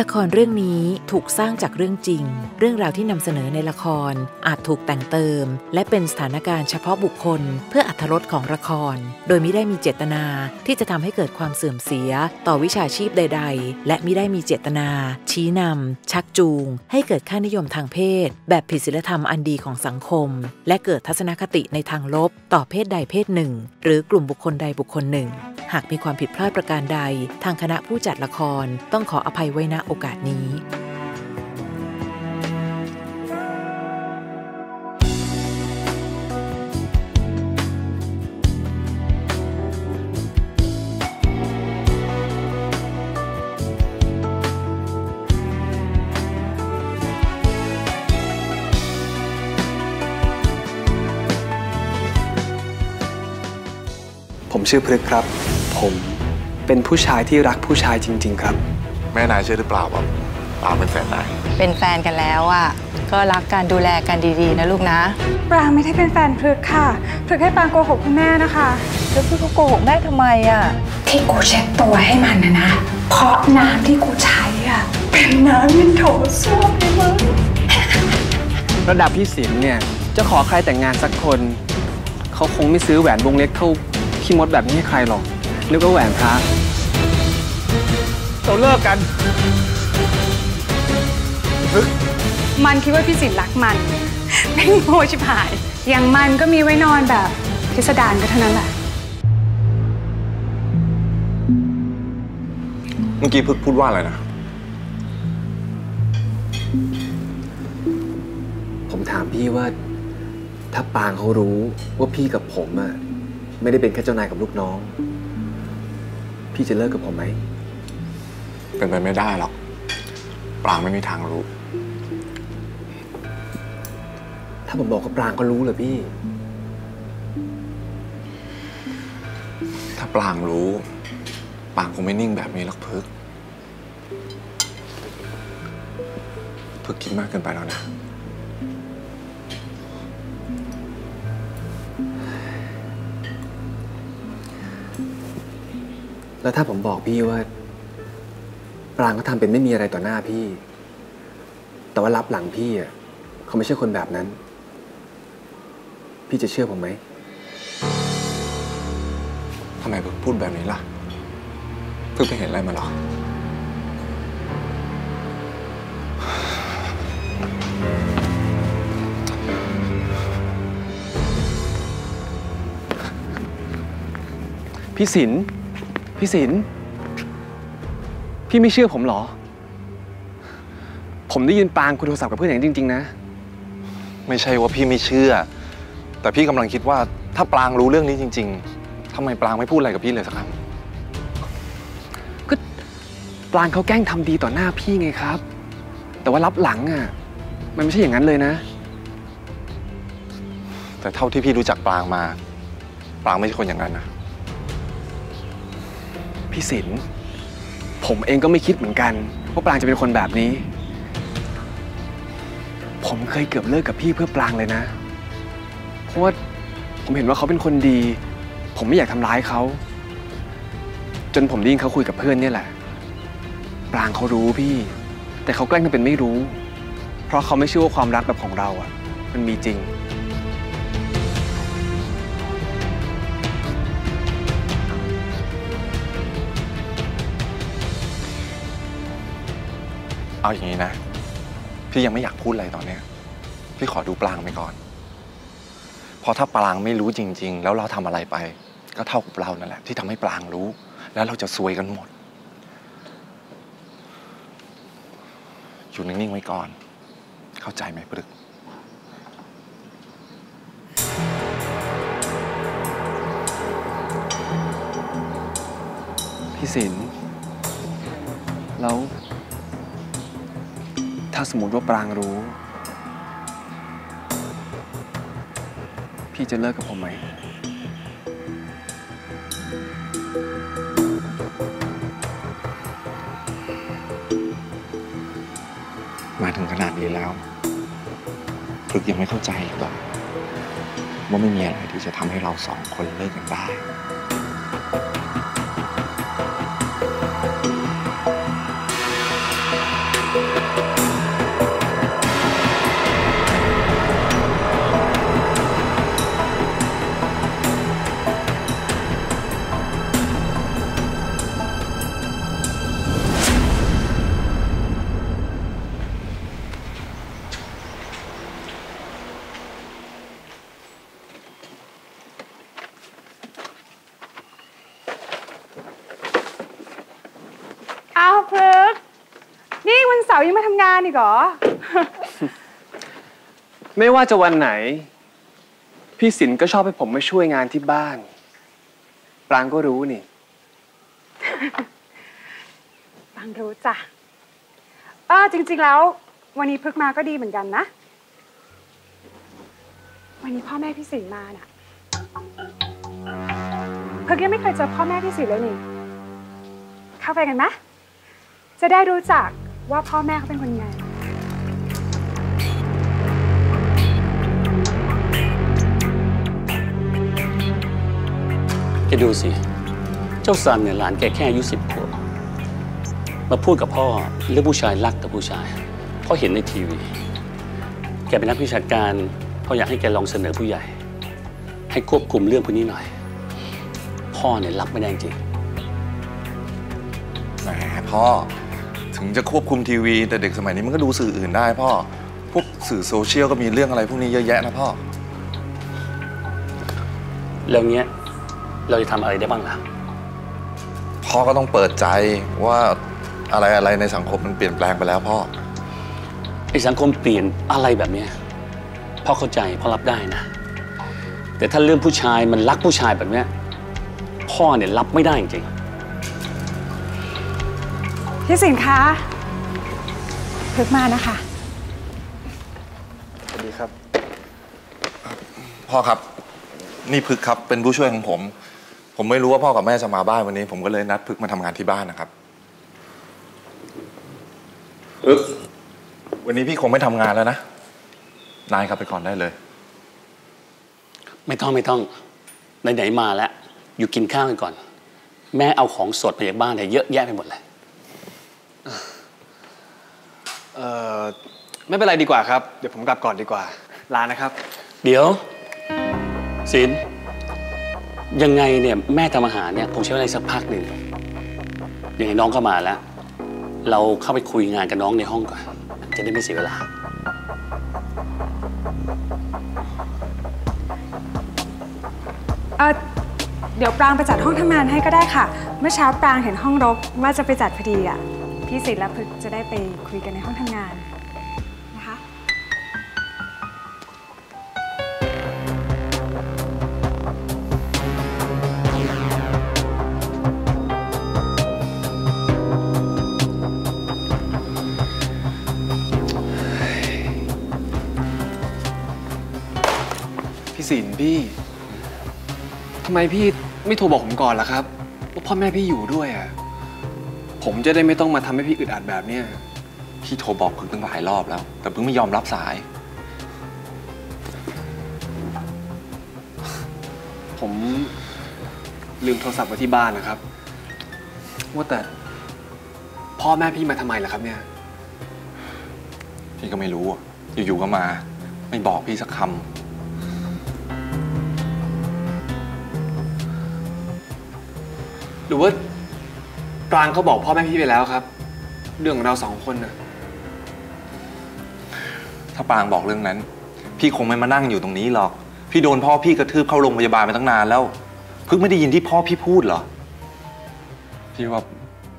ละครเรื่องนี้ถูกสร้างจากเรื่องจริง เรื่องราวที่นำเสนอในละครอาจถูกแต่งเติม และเป็นสถานการณ์เฉพาะบุคคล เพื่ออัธรสของละคร โดยไม่ได้มีเจตนาที่จะทำให้เกิดความเสื่อมเสีย ต่อวิชาชีพใด ๆ และไม่ได้มีเจตนา ชี้นำชักจูง ให้เกิดค่านิยมทางเพศ แบบผิดศีลธรรมอันดีของสังคม และเกิดทัศนคติในทางลบ ต่อเพศใดเพศหนึ่ง หรือกลุ่มบุคคลใดบุคคลหนึ่ง หากมีความผิดพลาดประการใด ทางคณะผู้จัดละครต้องขออภัยไว้ณโอกาสนี้ผมชื่อพฤกษครับ ผมเป็นผู้ชายที่รักผู้ชายจริง ๆ ครับ แม่นายเชื่อหรือเปล่าว่าปาเป็นแฟนนาย เป็นแฟนกันแล้วอะก็รักกันดูแลกันดีๆ นะลูกนะ ปรางไม่ได้เป็นแฟนพฤกษ์ค่ะพฤกษ์ให้ปรางโกหกคุณแม่นะคะแล้วพี่ก็โกหกแม่ทำไมอะที่กูเช็ดตัวให้มันนะนะ เพราะน้ำที่กูใช้อะเป็นน้ำมินโถส้วมเลยมึงระดับพี่ศิลป์เนี่ยจะขอใครแต่งงานสักคน เขาคงไม่ซื้อแหวนวงเล็กเท่าขี้มดแบบนี้ให้ใครหรอกนึกว่าแหวนพระ เราเลิกกันมันคิดว่าพี่สินรักมัน ไม่งโง่ชิบหาย อย่างมันก็มีไว้นอนแบบพิสดารก็เท่านั้นแหละ เมื่อกี้พึกพูดว่าอะไรนะ ผมถามพี่ว่า ถ้าปางเขารู้ว่าพี่กับผมอะไม่ได้เป็นแค่เจ้านายกับลูกน้อง พี่จะเลิกกับผมไหม เป็นไปไม่ได้หรอกปรางไม่มีทางรู้ ถ้าผมบอกกับปรางก็รู้เหรอพี่ ถ้าปรางรู้ปรางคงไม่นิ่งแบบนี้หรอกพึก พึกคิดมากเกินไปแล้วนะแล้วถ้าผมบอกพี่ว่า ปรางก็ทำเป็นไม่มีอะไรต่อหน้าพี่ แต่ว่ารับหลังพี่อะเขาไม่ใช่คนแบบนั้น พี่จะเชื่อผมไหมทำไมพึกพูดแบบนี้ล่ะพึกไปเห็นอะไรมาหรอพี่ศิลป์พี่ศิลป์ พี่ไม่เชื่อผมเหรอ ผมได้ยินปางคุยโทรศัพท์กับเพื่อนอย่างจริง ๆ นะ ไม่ใช่ว่าพี่ไม่เชื่อ แต่พี่กำลังคิดว่าถ้าปรางรู้เรื่องนี้จริง ๆทำไมปรางไม่พูดอะไรกับพี่เลยสักคก็ปรางเขาแกล้งทำดีต่อหน้าพี่ไงครับ แต่ว่ารับหลังอะ มันไม่ใช่อย่างนั้นเลยนะำแต่เท่าที่พี่รู้จักปรางมา ปรางไม่ใช่คนอย่างนั้นนะพี่ศิลป์ ผมเองก็ไม่คิดเหมือนกันว่าปรางจะเป็นคนแบบนี้ ผมเคยเกือบเลิกกับพี่เพื่อปรางเลยนะ เพราะว่าผมเห็นว่าเขาเป็นคนดี ผมไม่อยากทำร้ายเขา จนผมได้ยินเขาคุยกับเพื่อนเนี่ยแหละ ปรางเขารู้พี่ แต่เขาแกล้งทำเป็นไม่รู้ เพราะเขาไม่เชื่อว่าความรักแบบของเราอะ มันมีจริง เอาอย่างนี้นะ พี่ยังไม่อยากพูดอะไรตอนเนี้ย พี่ขอดูปรางไปก่อนเพราะถ้าปรางไม่รู้จริง ๆ แล้วเราทำอะไรไป ก็เท่ากับเรานั่นแหละ ที่ทำให้ปรางรู้ แล้วเราจะซวยกันหมด อยู่นิ่งๆไว้ก่อน เข้าใจไหมปรึกพี่ศิลป์แล้ว ถ้าสมมติว่าปรางรู้ พี่จะเลิกกับผมไหมมาถึงขนาดนี้แล้วพฤกยังไม่เข้าใจอีกเหรอว่าไม่มีอะไรที่จะทำให้เราสองคนเลิกกันได้ เสาร์ยังมาทำงานอีกเหรอ ไม่ว่าจะวันไหน พี่สินก็ชอบให้ผมมาช่วยงานที่บ้าน ปรางก็รู้นี่ฟังรู้จ้ะ เออจริง ๆ แล้ว วันนี้พึกมาก็ดีเหมือนกันนะ วันนี้พ่อแม่พี่สิงห์มาน่ะพึกยังไม่เคยเจอพ่อแม่พี่สิงห์เลยนี่ เข้าไปกันไหมจะได้รู้จัก ว่าพ่อแม่เขาเป็นคนยังไงแกดูสิ เจ้าซันเนี่ยหลานแกแค่อายุสิบขวบมาพูดกับพ่อเรื่องผู้ชายรักกับผู้ชายเพราะเห็นในทีวี แกเป็นนักวิชาการพ่ออยากให้แกลองเสนอผู้ใหญ่ ให้ควบคุมเรื่องพวกนี้หน่อย พ่อเนี่ยรับไม่ได้จริงแหมพ่อ ถึงจะควบคุมทีวี แต่เด็กสมัยนี้มันก็ดูสื่ออื่นได้พ่อ พวกสื่อโซเชียลก็มีเรื่องอะไรพวกนี้เยอะแยะนะพ่อแล้วเนี้ยเราจะทำอะไรได้บ้างล่ะ พ่อก็ต้องเปิดใจว่าอะไรอะไรในสังคมมันเปลี่ยนแปลงไปแล้วพ่อไอ้สังคมเปลี่ยนอะไรแบบเนี้ยพ่อเข้าใจพ่อรับได้นะ แต่ถ้าเรื่องผู้ชายมันรักผู้ชายแบบเนี้ยพ่อเนี่ยรับไม่ได้จริง พี่สิงห์คะพึกมานะคะ สวัสดีครับ พ่อครับ นี่พึกครับ เป็นผู้ช่วยของผม ผมไม่รู้ว่าพ่อกับแม่จะมาบ้านวันนี้ ผมก็เลยนัดพึกมาทำงานที่บ้านนะครับพึก วันนี้พี่คงไม่ทำงานแล้วนะ นายครับไปก่อนได้เลย ไม่ต้องไม่ต้อง ไหนๆมาแล้ว อยู่กินข้าวกันก่อน แม่เอาของสดมาจากบ้านเนี่ยเยอะแยะไปหมดเลย เอ่อไม่เป็นไรดีกว่าครับ เดี๋ยวผมกลับก่อนดีกว่า ลานะครับ เดี๋ยวศิลยังไงเนี่ยแม่ทำอาหารเนี่ยคงใช้เวลาสักพักหนึ่งยังไงน้องก็มาแล้ว เราเข้าไปคุยงานกับน้องในห้องก่อน จะได้ไม่เสียเวลา เออเดี๋ยวปรางไปจัดห้องทำงานให้ก็ได้ค่ะ เมื่อเช้าปรางเห็นห้องรกว่าจะไปจัดพอดีอะ พี่สิทธิ์และพึกจะได้ไปคุยกันในห้องทำงานนะคะพี่สินพี่ทำไมพี่ไม่โทรบอกผมก่อนล่ะครับว่าพ่อแม่พี่อยู่ด้วยอะ ผมจะได้ไม่ต้องมาทำให้พี่อึดอัดแบบเนี้ยพี่โทรบอกพึกตั้งหลายรอบแล้ว แต่พึกไม่ยอมรับสาย ผมลืมโทรศัพท์ไว้ที่บ้านนะครับ ว่าแต่พ่อแม่พี่มาทำไมล่ะครับเนี่ย พี่ก็ไม่รู้อะอยู่ๆก็มา ไม่บอกพี่สักคำหรือว่า ปรางเขาบอกพ่อแม่พี่ไปแล้วครับ เรื่องของเราสองคนน่ะถ้าปางบอกเรื่องนั้น พี่คงไม่มานั่งอยู่ตรงนี้หรอก พี่โดนพ่อพี่กระทืบเข้าโรงพยาบาลมาตั้งนานแล้ว เพิ่งไม่ได้ยินที่พ่อพี่พูดเหรอ พี่ว่า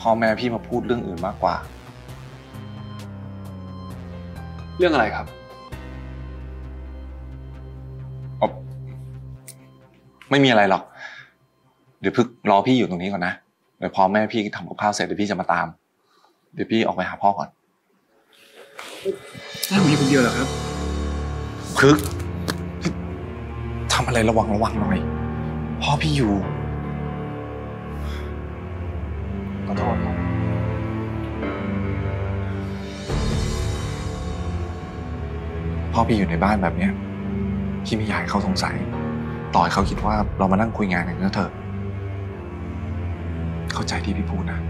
พ่อแม่พี่มาพูดเรื่องอื่นมากกว่า เรื่องอะไรครับอ๋อไม่มีอะไรหรอก เดี๋ยวพึกรอพี่อยู่ตรงนี้ก่อนนะเดี๋ยวพอแม่พี่ทำกับข้าวเสร็จเดี๋ยวพี่จะมาตาม เดี๋ยวพี่ออกไปหาพ่อก่อนแค่ผมอยู่คนเดียวเหรอครับพึกพี่ทำอะไรระวังระวังหน่อย พ่อพี่อยู่ขอโทษครับพ่อพี่อยู่ในบ้านแบบเนี้ยพี่ไม่อยากให้เขาสงสัย ต่อให้เขาคิดว่าเรามานั่งคุยงานกันก็เถอะ เข้าใจที่พี่พูดนะ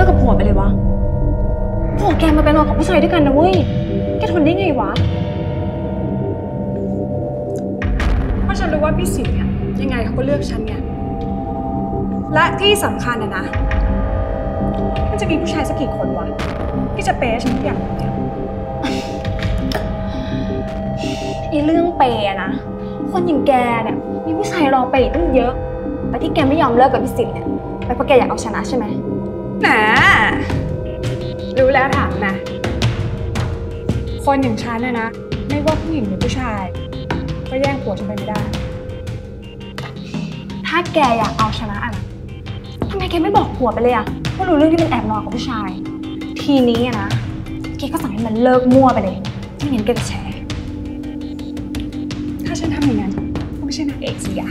ล้วทำไมแกไม่เลิกกับผัวไปเลยวะผัวแกมาไปนอนกับผู้ชายด้วยกันนะเว้ย แกทนได้ไงวะ เพราะฉันรู้ว่าพี่สิงห์เนี่ยยังไงเขาก็เลือกฉันไง และที่สำคัญนะนะ มันจะมีผู้ชายสักกี่คนวะที่จะเปย์ให้ฉันทุกอย่างแบบเนี้ยอีเรื่องเปย์อะนะ คนอย่างแกเนี่ยมีผู้ชายรอเปย์อีกตั้งเยอะ แต่ที่แกไม่ยอมเลิกกับพี่สิงห์เนี่ยเป็นเพราะแกอยากเอาชนะใช่ไหม แหมรู้แล้วถามนะ คนอย่างฉันนะนะ ไม่ว่าผู้หญิงหรือผู้ชาย ก็แย่งผัวฉันไปไม่ได้ ถ้าแกอยากเอาชนะอะนะทำไมแกไม่บอกผัวไปเลยอะว่ารู้เรื่องที่มันแอบนอนกับผู้ชาย ทีนี้อะนะแกก็สั่งให้มันเลิกมั่วไปเลยไม่งั้นแกจะแฉถ้าฉันทำอย่างนั้นก็ไม่ใช่นางเอกสิยะ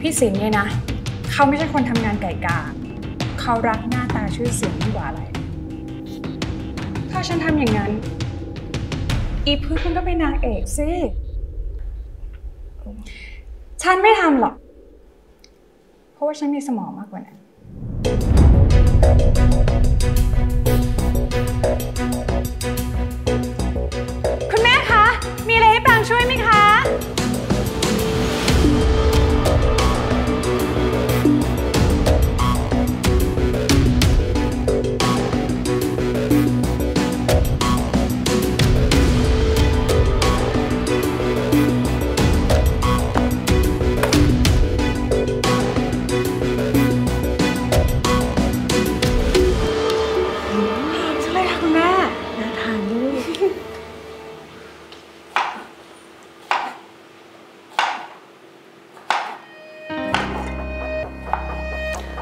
พี่สิงห์เนี่ยนะ เขาไม่ใช่คนทำงานไก่กา เขารักหน้าตาชื่อเสียงดีกว่าอะไร ถ้าฉันทำอย่างนั้น อีพึ่งคุณก็เป็นนางเอกสิ ฉันไม่ทำหรอก เพราะว่าฉันมีสมองมากกว่านั้น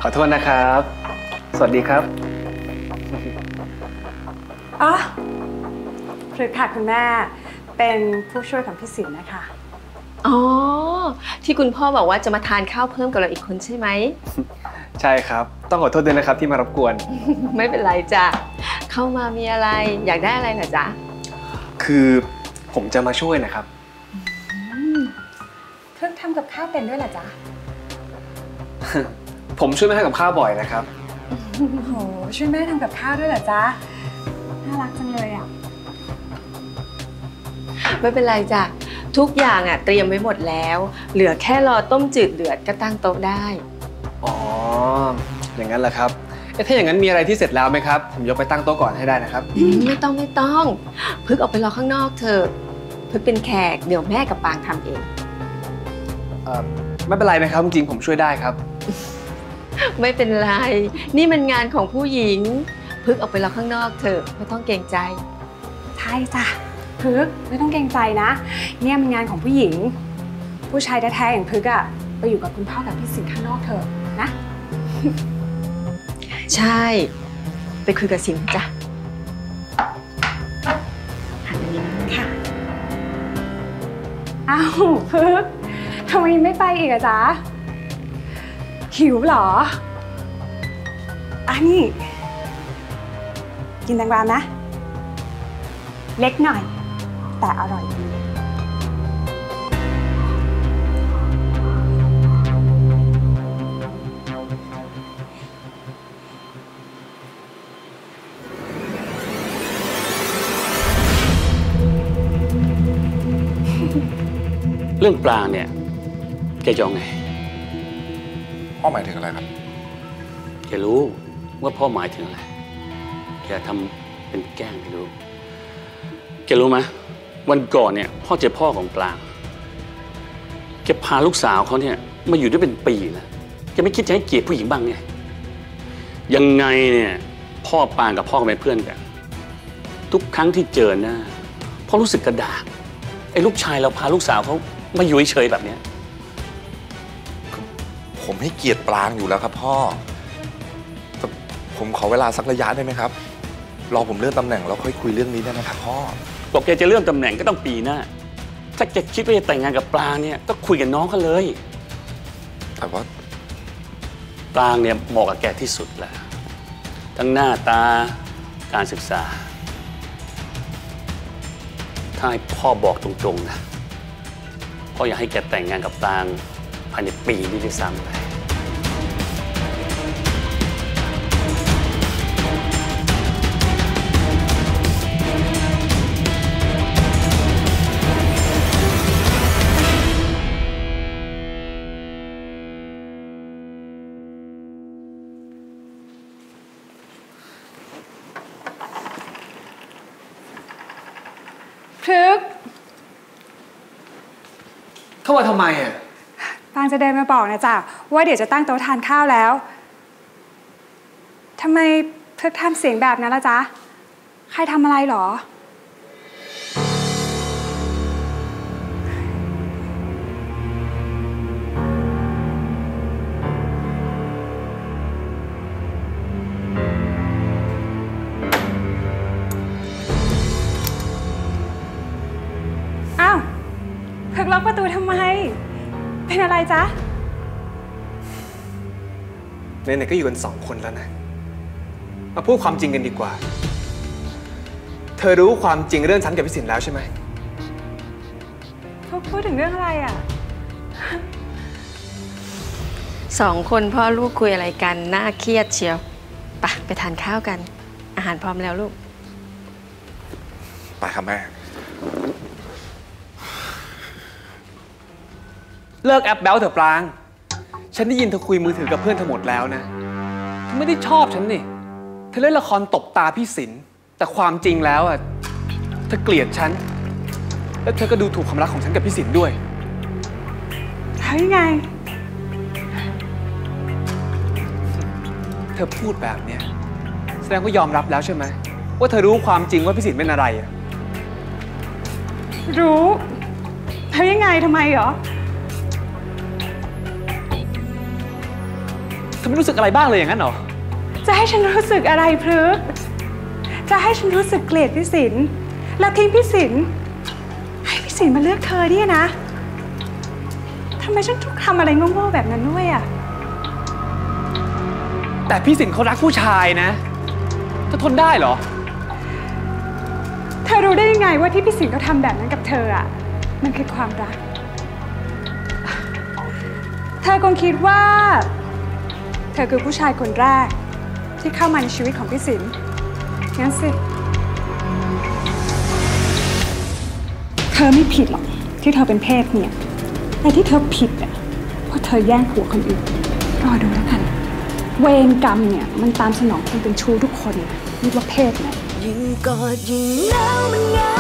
ขอโทษนะครับ สวัสดีครับอ๋อพฤกค่ะคุณแม่ เป็นผู้ช่วยของพี่สินนะคะ อ๋อ ที่คุณพ่อบอกว่าจะมาทานข้าวเพิ่มกับเราอีกคนใช่ไหม ใช่ครับ ต้องขอโทษด้วยนะครับที่มารบกวน ไม่เป็นไรจ้ะ เข้ามามีอะไร อยากได้อะไรเหรอจ๊ะ คือผมจะมาช่วยนะครับเพิ่งทำกับข้าวเป็นด้วยเหรอจ๊ะ ผมช่วยแม่ทำกับข้าวบ่อยนะครับโอ้โห ช่วยแม่ทำกับข้าวด้วยเหรอจ๊ะ น่ารักจังเลยอะ ไม่เป็นไรจ้ะ ทุกอย่างอะเตรียมไว้หมดแล้ว เหลือแค่รอต้มจืดเดือดก็ตั้งโต๊ะได้ อ๋อ อย่างนั้นเหรอครับเอ๊ะถ้าอย่างนั้นมีอะไรที่เสร็จแล้วไหมครับ ผมยกไปตั้งโต๊ะก่อนให้ได้นะครับอืมไม่ต้องไม่ต้อง พึกออกไปรอข้างนอกเถอะพึกเป็นแขกเดี๋ยวแม่กับปางทำเองเอ่อไม่เป็นไรนะครับจริงๆผมช่วยได้ครับ ไม่เป็นไร นี่มันงานของผู้หญิง พึกออกไปรอข้างนอกเถอะไม่ต้องเกรงใจ ใช่จ้ะพึกไม่ต้องเกรงใจนะ เนี่ยมันงานของผู้หญิง ผู้ชายแท้ๆอย่างพึกอะไปอยู่กับคุณพ่อกับพี่สิงห์ข้างนอกเถอะนะ ใช่ ไปคุยกับสินจ้ะหันอันนี้นะค่ะอ้าวพึกทำไมยังไม่ไปอีกอะจ๊ะหิวเหรอ อันนี้กินแตงกวานะ เล็กหน่อย แต่อร่อยดีเรื่องปลางเนี่ยแกจะเอาไงพ่อหมายถึงอะไรครับแกรู้ ว่าพ่อหมายถึงอะไรแกทำเป็นแกล้งไม่รู้แกรู้ไหมวันก่อนเนี่ยพ่อเจอพ่อของปลางแกพาลูกสาวเขาเนี่ยมาอยู่ด้วยเป็นปีนะแกไม่คิดจะให้เกียรติผู้หญิงบ้างไงยังไงเนี่ยพ่อปางกับพ่อก็เป็นเพื่อนกัน ทุกครั้งที่เจอหน้าพ่อรู้สึกกระดากไอ้ลูกชายเราพาลูกสาวเขามาอยู่เฉยแบบเนี้ยผมให้เกียรติปลางอยู่แล้วครับพ่อ ผมขอเวลาสักระยะได้ไหมครับรอผมเลื่อนตำแหน่งแล้วค่อยคุยเรื่องนี้ได้ไหมครับพ่อบอกแกจะเลื่อนตำแหน่งก็ต้องปีหน้า ถ้าแกคิดว่าจะแต่งงานกับปลางเนี่ยก็คุยกับน้องเขาเลย แต่ว่าปลางเนี่ยเหมาะกับแกที่สุดแล้ว ทั้งหน้าตาการศึกษา ถ้าให้พ่อบอกตรงๆนะพ่ออยากให้แกแต่งงานกับปลางภายในปีนี้ด้วยซ้ำ มาทำไมอะปางจะเดินมาบอกนะจ๊ะว่าเดี๋ยวจะตั้งโต๊ะทานข้าวแล้วทำไมเพิกทำเสียงแบบนั้นล่ะจ๊ะ ใครทำอะไรหรอ จ๊ะไหนๆก็อยู่กันสองคนแล้วนะ มาพูดความจริงกันดีกว่า เธอรู้ความจริงเรื่องฉันกับพี่สินแล้วใช่ไหมเขาพูดถึงเรื่องอะไรอะสองคนพ่อลูกคุยอะไรกัน น่าเครียดเชียวไปะไปทานข้าวกัน อาหารพร้อมแล้วลูก ไปครับแม่ เลิกแอปแบลเถอะปราง ฉันได้ยินเธอคุยมือถือกับเพื่อนเธอหมดแล้วนะเธอไม่ได้ชอบฉันนี่ เธอเล่นละครตบตาพี่สินแต่ความจริงแล้วอะ เธอเกลียดฉัน แล้วเธอก็ดูถูกความรักของฉันกับพี่สินด้วยแล้วยังไง เธอพูดแบบเนี้ยแสดงว่ายอมรับแล้วใช่ไหม ว่าเธอรู้ความจริงว่าพี่สินเป็นอะไรอะ รู้แล้วยังไงทำไมเหรอ ไม่รู้สึกอะไรบ้างเลยอย่างนั้นเหรอ จะให้ฉันรู้สึกอะไรพฤกษ์จะให้ฉันรู้สึกเกลียดพี่สินแล้วทิ้งพี่สินให้พี่สินมาเลือกเธอเนี่ยนะทำไมฉันต้องทำอะไรโง่ๆแบบนั้นด้วยอะแต่พี่สินเขารักผู้ชายนะเธอทนได้เหรอ เธอรู้ได้ยังไงว่าที่พี่สิงห์เขาทำแบบนั้นกับเธออะ มันคือความรัก เธอคงคิดว่า เธอคือผู้ชายคนแรก ที่เข้ามาในชีวิตของพี่สินงั้นสิ เธอไม่ผิดหรอก ที่เธอเป็นเพศเนี่ย แต่ที่เธอผิดอะเพราะเธอแย่งผัวคนอื่น รอดูแล้วกัน เวรกรรมเนี่ย มันตามสนองคนเป็นชู้ทุกคนนะไม่ว่าเพศไหนยิ่งกอดยิ่งหนาวมันเหงา